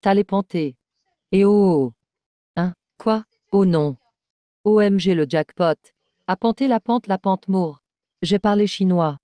T'as les. Et oh, oh, oh Hein Quoi? Oh non OMG le jackpot. A panté la pente la pente mour. J'ai parlé chinois.